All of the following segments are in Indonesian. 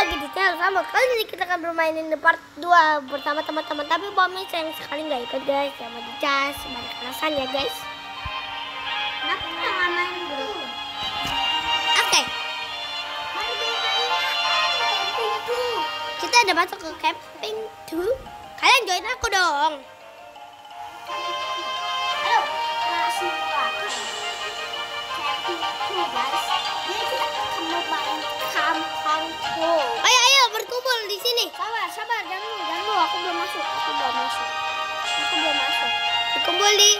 lagi di channel sama Kali ini kita akan bermain ini part 2 bersama teman-teman. Tapi bomnya sayang sekali nggak ikut guys. Sama di cas, banyak alasannya guys. Kenapa kita nggak main bro? Oke, tuh. kita udah masuk ke camping 2 Kalian join aku dong sini Sabar, sabar, jangan jangan dulu. Aku belum masuk, aku belum masuk. Aku belum masuk. Berkumpul di,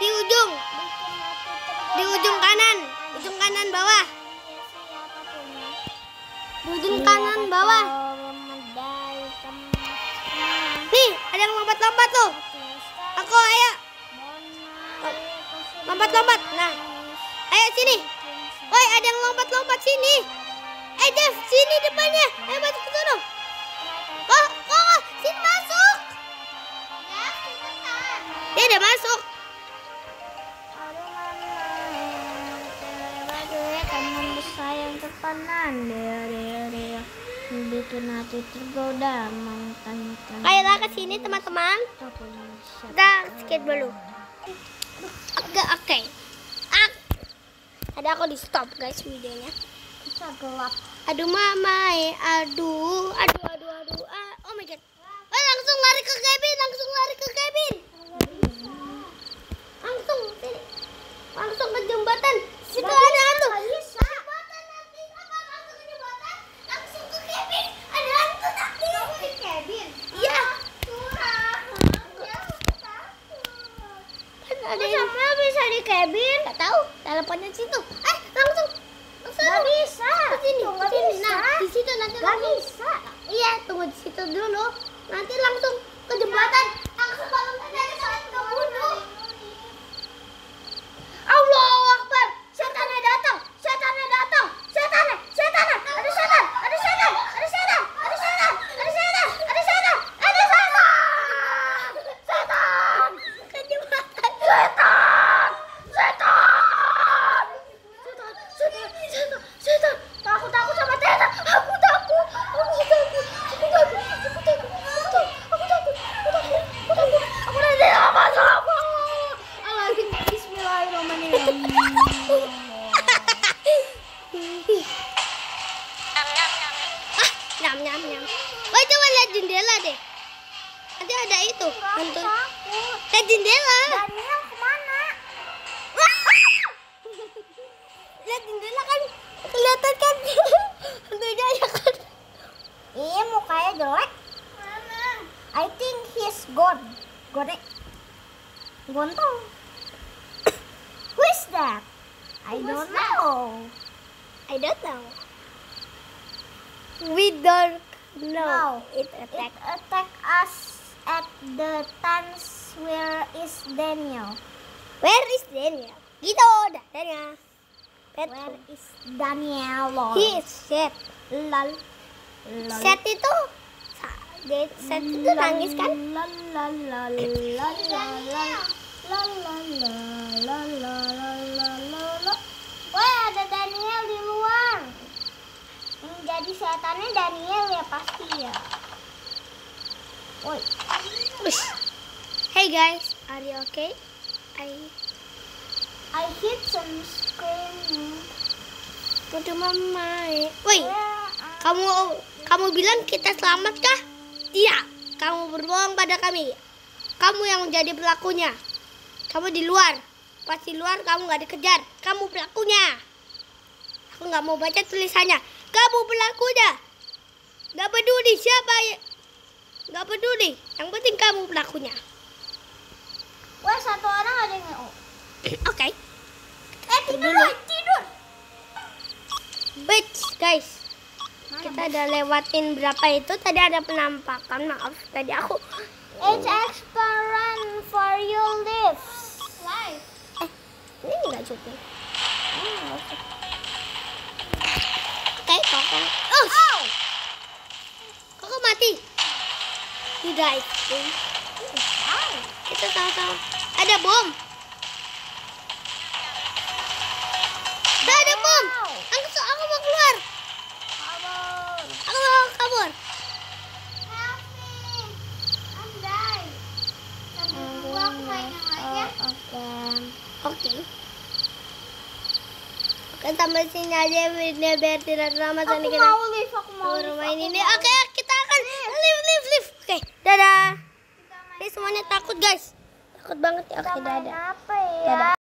di ujung Di ujung kanan Ujung kanan bawah Di ujung kanan bawah Nih, ada yang lompat-lompat tuh Aku, ayo Lompat-lompat Nah, ayo sini Woi, ada yang lompat-lompat sini. Eh, Dev, sini depannya. Ayo Udah masuk. sayang bikin hati tergoda mantan Ayolah ke sini, teman-teman. Kita skip dulu. Oke, oke. Ah. Ada aku di stop, guys, videonya. kita gelap Aduh, mama, eh. aduh, aduh, aduh, aduh. Ah, oh my god. Eh, langsung lari ke cabin, langsung lari ke cabin. Langsung, sini. Langsung ke jembatan. Situ ada hantu. Jembatan nanti apa? Langsung ke jembatan, langsung ke cabin. Ada hantu Iya. Ada Siapa bisa di cabin? Gak tahu, teleponnya situ. Eh, langsung. Langsung. Gak bisa. Ke sini, ke sini. Nah, di situ nanti Gak bisa. Lihat jendela deh. Nanti ada itu, hantu. Lihat jendela. Daniel ke mana? Lihat jendela kan kelihatan kan hantunya ya kan. Iya mukanya jelek. Mana? I think he's gone. Gone. Gontong. Who is that? I don't that? know. I don't know. We don't know. No. It It attacked. attacked us at the tents. Where is Daniel? Where is Daniel? Gitu, Daniel. Pet. Where is Daniel? Lol. He is set. lol. Lol. Set itu set itu nangis kan? Lol, lol, lol, lol, lol, lol. Lol, lol, lol, lol, lol, lol, lol, lol, lol. Woi, ada Daniel di luar. Yang jadi setannya Daniel ya pasti ya. Woi. Hey guys, are you okay? I I hit some screaming. udah mama. Woi, kamu kamu bilang kita selamat kah? Tidak. Kamu berbohong pada kami. Kamu yang menjadi pelakunya. Kamu di luar. Pas di luar kamu nggak dikejar. Kamu pelakunya. Aku nggak mau baca tulisannya. Kamu pelakunya. Nggak peduli siapa ya. Nggak peduli. Yang penting kamu pelakunya. Wah, satu orang ada yang Oke. Eh, tidur, Dulu. woy, tidur. Wait, guys. Mana, Kita udah lewatin berapa itu? Tadi ada penampakan. Maaf, tadi aku It's experiment for your lives. Life. ini nggak cukup. Oke, Oh, Oh. koko mati. You. Oh. Kita tahu-tahu. Ada bom. Sini aja video biar tidak drama Aku kita. mau live, aku mau main aku ini. Oke, kita akan live live live. Oke, dadah. Ini semuanya takut, guys. Takut banget ya. Oke, main dadah. apa ya? Dadah.